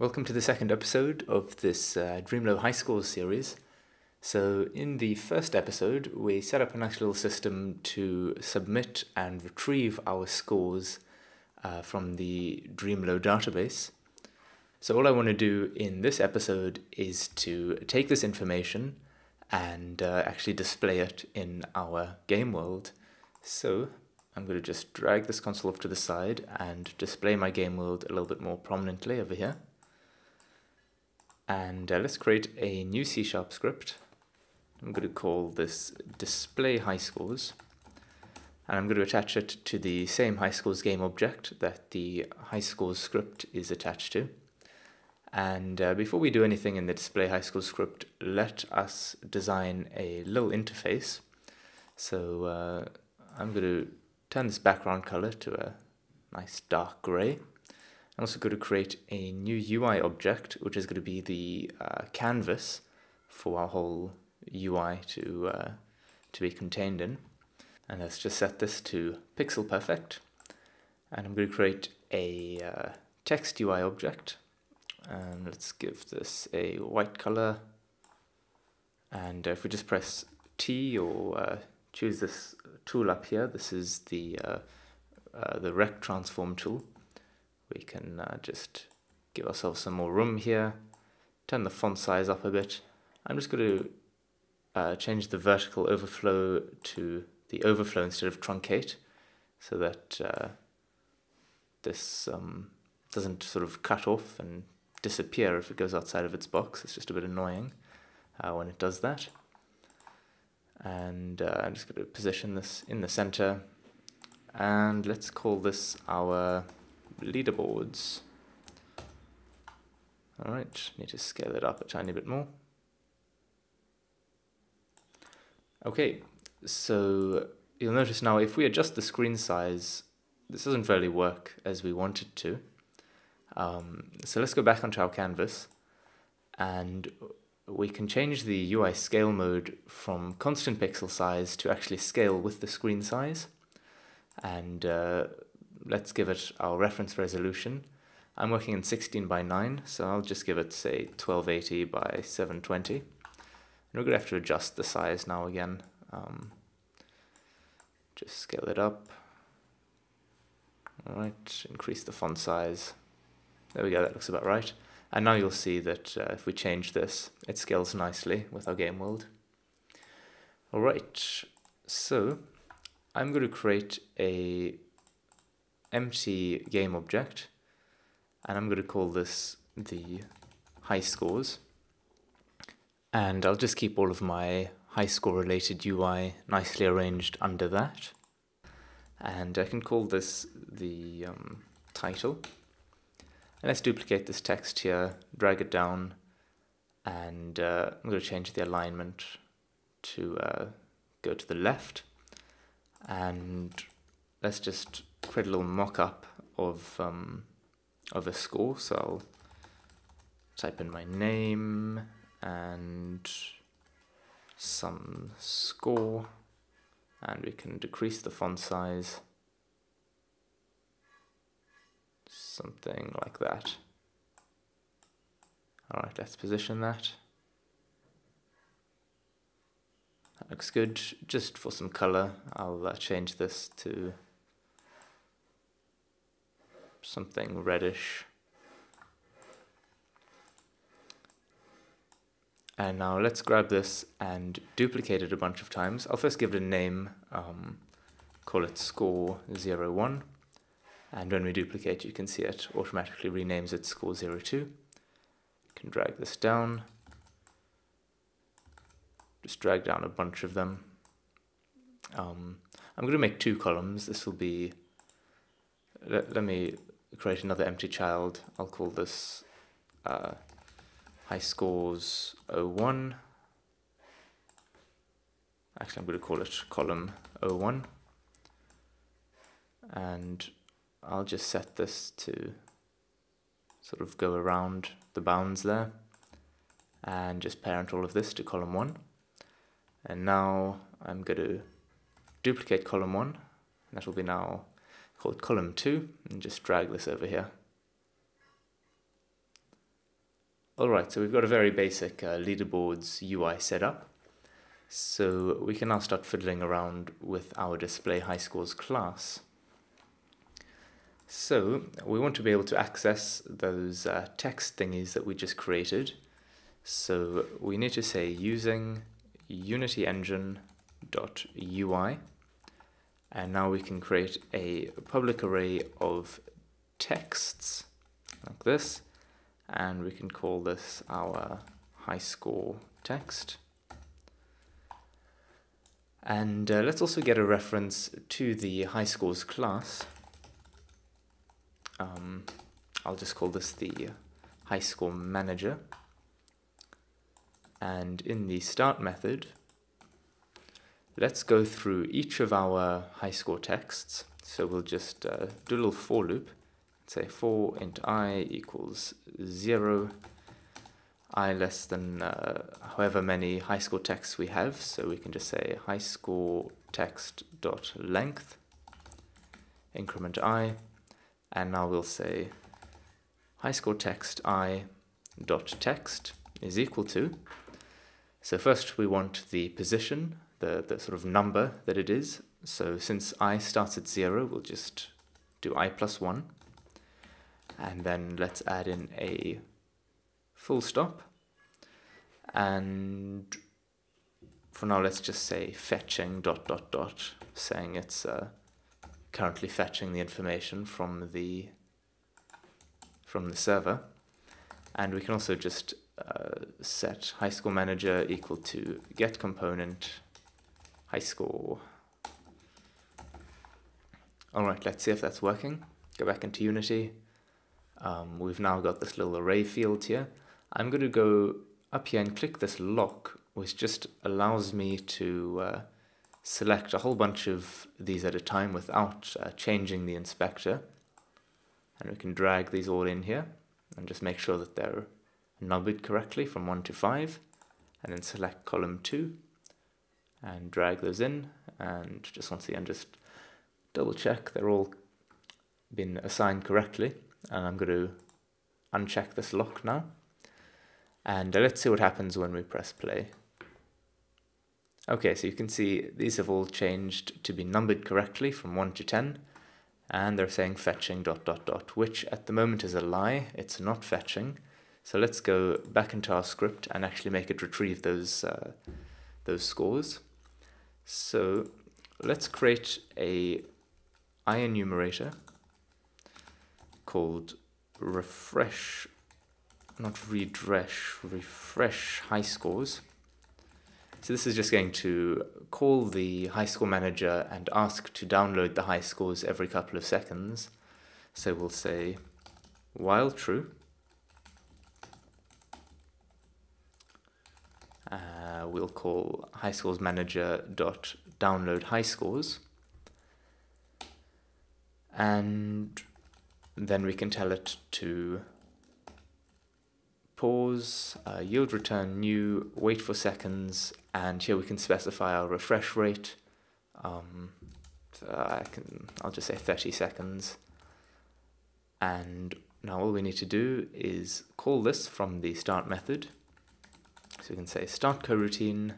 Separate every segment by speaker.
Speaker 1: Welcome to the second episode of this uh, Dreamlo High Score series. So, in the first episode, we set up a nice little system to submit and retrieve our scores uh, from the Dreamlo database. So, all I want to do in this episode is to take this information and uh, actually display it in our game world. So, I'm going to just drag this console off to the side and display my game world a little bit more prominently over here. And uh, let's create a new C Sharp script. I'm going to call this display high scores. And I'm going to attach it to the same high scores game object that the high scores script is attached to. And uh, before we do anything in the display high scores script, let us design a little interface. So uh, I'm going to turn this background color to a nice dark gray. I'm also going to create a new UI object, which is going to be the uh, canvas for our whole UI to, uh, to be contained in. And let's just set this to pixel perfect. And I'm going to create a uh, text UI object. And let's give this a white color. And if we just press T or uh, choose this tool up here, this is the, uh, uh, the rect transform tool. We can just give ourselves some more room here, turn the font size up a bit. I'm just going to uh, change the vertical overflow to the overflow instead of truncate so that uh, this um, doesn't sort of cut off and disappear if it goes outside of its box. It's just a bit annoying uh, when it does that. And uh, I'm just going to position this in the center. And let's call this our leaderboards. Alright, need to scale it up a tiny bit more. Okay, so you'll notice now if we adjust the screen size, this doesn't really work as we want it to. Um, so let's go back onto our canvas and we can change the UI scale mode from constant pixel size to actually scale with the screen size. And uh, let's give it our reference resolution. I'm working in 16 by 9, so I'll just give it, say, 1280 by 720. And we're going to have to adjust the size now again. Um, just scale it up. Alright, increase the font size. There we go, that looks about right. And now you'll see that uh, if we change this, it scales nicely with our game world. Alright, so I'm going to create a empty game object and I'm going to call this the high scores and I'll just keep all of my high score related UI nicely arranged under that. And I can call this the um, title. And let's duplicate this text here, drag it down, and uh, I'm going to change the alignment to uh, go to the left. And let's just create a little mock-up of, um, of a score. So I'll type in my name, and some score and we can decrease the font size. Something like that. Alright let's position that. That looks good. Just for some color I'll uh, change this to something reddish And now let's grab this and duplicate it a bunch of times. I'll first give it a name, um, call it score01. And when we duplicate, you can see it automatically renames it score02. You can drag this down. Just drag down a bunch of them. Um, I'm going to make two columns. This will be, let, let me create another empty child. I'll call this uh, high scores 01. Actually, I'm going to call it column 01. And I'll just set this to sort of go around the bounds there and just parent all of this to column 1. And now I'm going to duplicate column 1 and that will be now called column 2 and just drag this over here. Alright, so we've got a very basic uh, leaderboards UI set up. So we can now start fiddling around with our display high scores class. So we want to be able to access those uh, text thingies that we just created. So we need to say using Unity Engine dot UI and now we can create a public array of texts like this. And we can call this our high score text. And uh, let's also get a reference to the high scores class. Um, I'll just call this the high score manager. And in the start method let's go through each of our high score texts. So we'll just uh, do a little for loop. Say for int i equals 0 i less than uh, however many high score texts we have. So we can just say high score text dot length increment i. And now we'll say high score text i dot text is equal to. So first we want the position the, the sort of number that it is. So since i starts at 0 we'll just do i plus 1 and then let's add in a full stop. And for now let's just say fetching dot dot dot saying it's uh, currently fetching the information from the from the server. And we can also just uh, set high score manager equal to get component high scores. alright let's see if that's working go back into unity um, we've now got this little array field here. I'm going to go up here and click this lock, which just allows me to uh, select a whole bunch of these at a time without uh, changing the inspector. And we can drag these all in here and just make sure that they're numbered correctly from 1 to 5. And then select column 2 and drag those in. And just once again, just double check they're all been assigned correctly and I'm going to uncheck this lock now and uh, let's see what happens when we press play. Okay, so you can see these have all changed to be numbered correctly from 1 to 10 and they're saying fetching dot dot dot which at the moment is a lie, it's not fetching. So let's go back into our script and actually make it retrieve those uh, those scores. So let's create a IEnumerator called refresh, not redresh, refresh high scores. So this is just going to call the high score manager and ask to download the high scores every couple of seconds. So we'll say while true, uh, we'll call high scores dot download high and then we can tell it to pause, uh, yield return new, wait for seconds, and here we can specify our refresh rate. Um, I can, I'll just say 30 seconds. And now all we need to do is call this from the start method. So we can say start coroutine,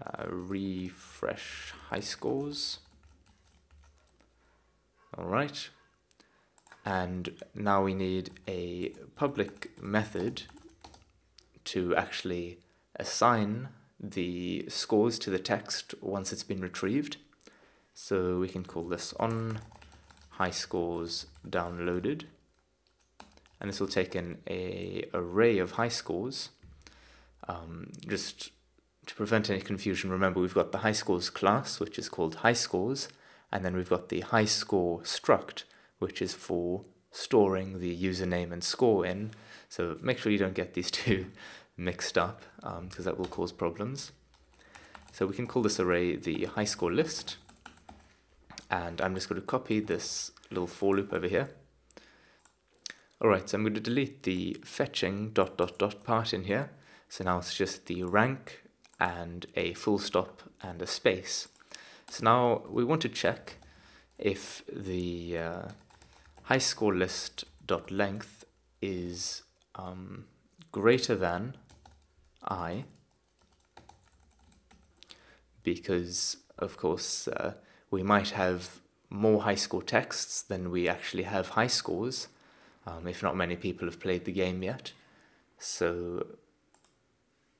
Speaker 1: uh, refresh high scores. All right, and now we need a public method to actually assign the scores to the text once it's been retrieved. So we can call this on high scores downloaded. And this will take an a array of high scores. Um, just to prevent any confusion, remember we've got the high scores class, which is called high scores, and then we've got the high score struct, which is for storing the username and score in. So make sure you don't get these two mixed up because um, that will cause problems. So we can call this array the high score list. And I'm just going to copy this little for loop over here. Alright, so I'm going to delete the fetching dot dot dot part in here. So now it's just the rank and a full stop and a space. So now we want to check if the uh, high score list dot length is um, greater than i because of course uh, we might have more high score texts than we actually have high scores um, if not many people have played the game yet so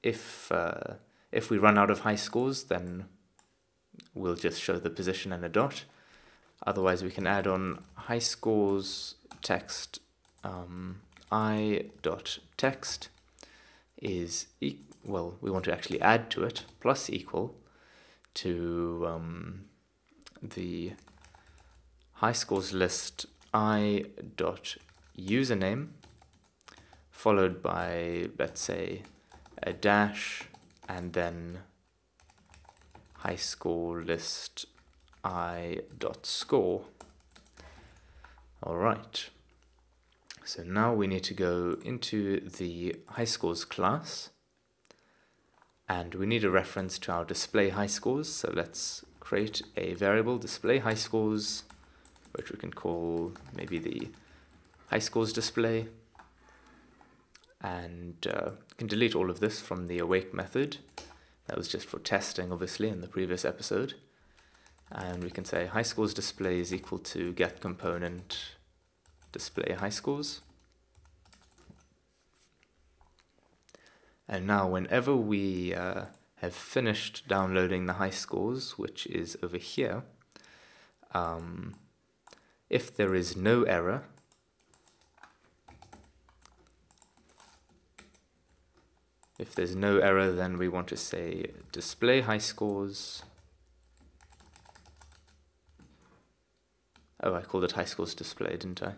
Speaker 1: if uh, if we run out of high scores then we'll just show the position and a dot. Otherwise we can add on high scores text um, i dot text is e well we want to actually add to it plus equal to um, the high scores list i dot username followed by let's say a dash and then high score list i dot score all right so now we need to go into the high scores class and we need a reference to our display high scores. So let's create a variable display high scores, which we can call maybe the high scores display. And uh, can delete all of this from the awake method. That was just for testing, obviously, in the previous episode. And we can say high scores display is equal to get component display high scores. And now whenever we uh, have finished downloading the high scores, which is over here, um, if there is no error, if there's no error, then we want to say display high scores Oh, I called it high scores display, didn't I?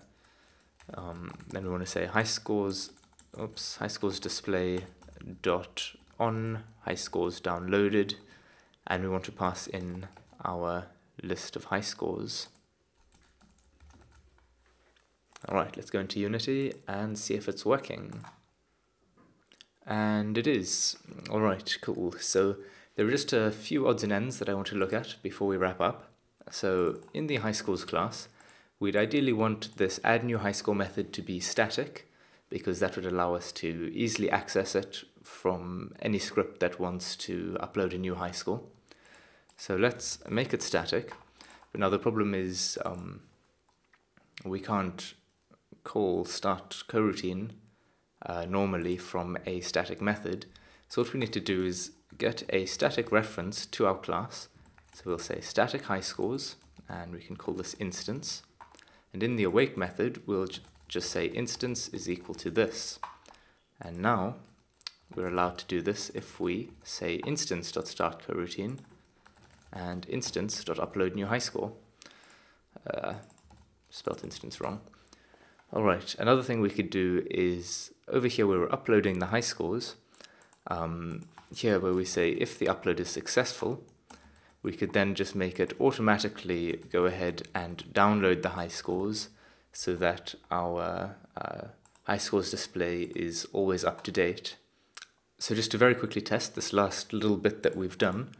Speaker 1: Um, then we want to say high scores, oops, high scores display dot on high scores downloaded, and we want to pass in our list of high scores. Alright, let's go into Unity and see if it's working. And it is. Alright, cool. So there are just a few odds and ends that I want to look at before we wrap up. So in the high scores class, we'd ideally want this add new high score method to be static because that would allow us to easily access it from any script that wants to upload a new high score. So let's make it static. But now the problem is um, we can't call start coroutine uh, normally from a static method. So what we need to do is get a static reference to our class so we'll say static high scores, and we can call this instance. And in the awake method, we'll just say instance is equal to this. And now we're allowed to do this if we say instance.startCoRoutine and instance.upload new high score. Uh, spelt instance wrong. Alright, another thing we could do is over here where we're uploading the high scores, um, here where we say if the upload is successful, we could then just make it automatically go ahead and download the high scores so that our uh, high scores display is always up to date. So just to very quickly test this last little bit that we've done,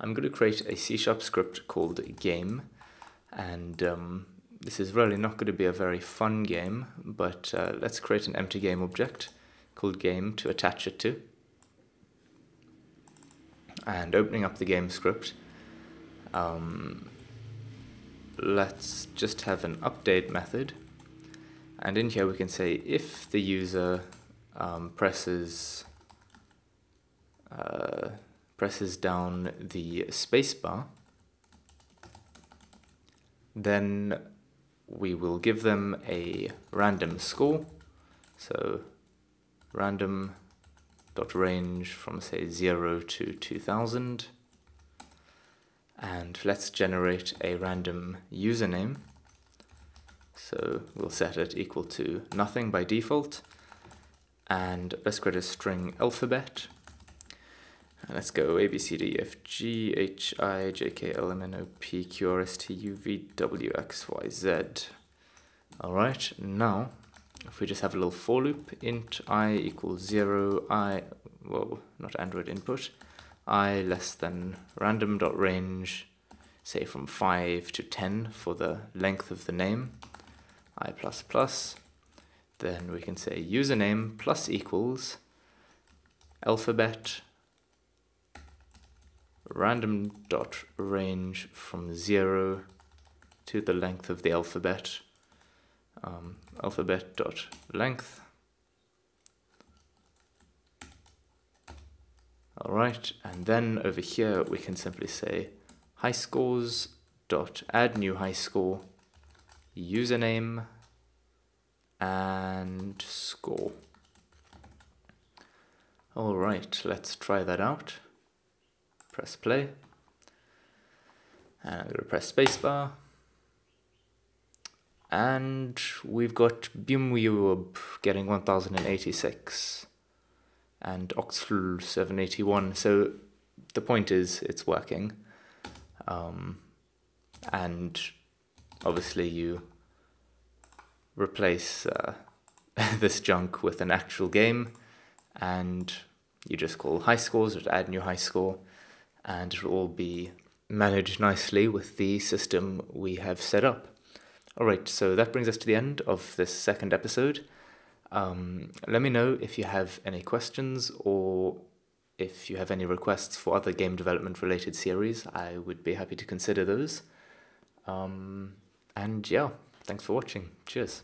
Speaker 1: I'm going to create a C-sharp script called game and um, this is really not going to be a very fun game but uh, let's create an empty game object called game to attach it to. And opening up the game script um, let's just have an update method. And in here we can say if the user um, presses uh, presses down the spacebar then we will give them a random score so random dot range from say 0 to 2000 and let's generate a random username. So we'll set it equal to nothing by default. And let's create a string alphabet. Let's go. A, B, C, D, F, G, H, I, J, K, L, M, N, O, P, Q, R, S, T, U, V, W, X, Y, Z. Alright, now if we just have a little for loop, int i equals 0, i, well, not Android input, i less than random dot range say from 5 to 10 for the length of the name i plus plus. Then we can say username plus equals alphabet random dot range from zero to the length of the alphabet. Um, alphabet dot length. All right and then over here we can simply say high scores dot add new high score username and score. All right let's try that out press play. And I'm going to press spacebar. And we've got Bimwiyub getting 1086 and Oxflu 781 so the point is it's working. Um, and obviously you replace uh, this junk with an actual game. And you just call high scores or add new high score and it will all be managed nicely with the system we have set up. Alright, so that brings us to the end of this second episode. Um, let me know if you have any questions or if you have any requests for other game development related series. I would be happy to consider those. Um, and yeah, thanks for watching. Cheers.